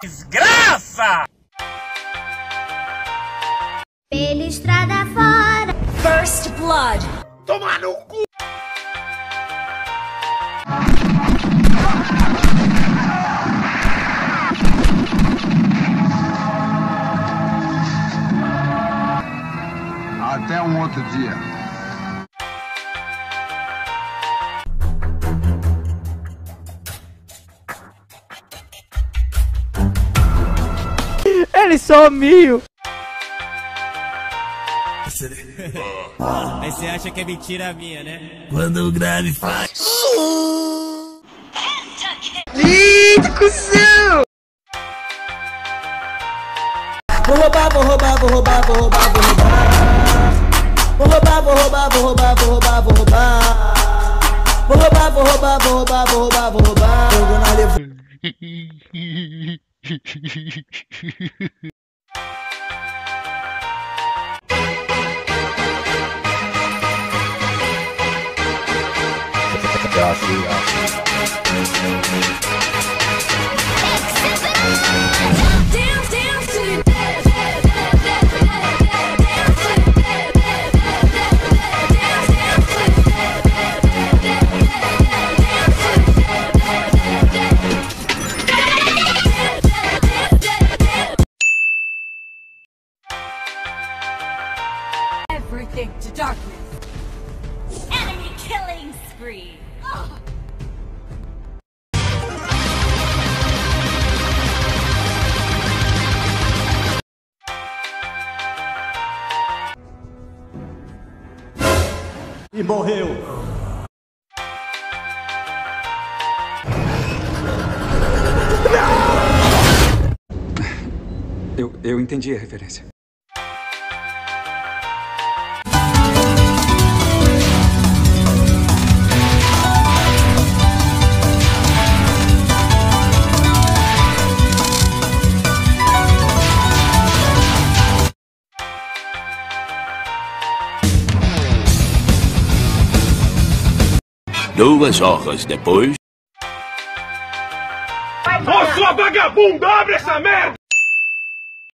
Desgraça! Pela estrada fora. First Blood. Tomar no cu! Até um outro dia. Ele sumiu! Aí você acha que é mentira minha, né? Quando o grave faz. Ih, cuzão! Vou roubar, vou roubar, vou roubar, vou roubar, vou roubar. Vou roubar, vou roubar, vou roubar, vou roubar, vou roubar. Vou roubar, vou roubar, vou roubar, vou roubar, vou roubar. Fogo na levada. Everything to darkness. Enemy killing spree. E morreu. Eu, eu entendi a referência. Duas horas depois. Ô, sua vagabunda, abre essa merda!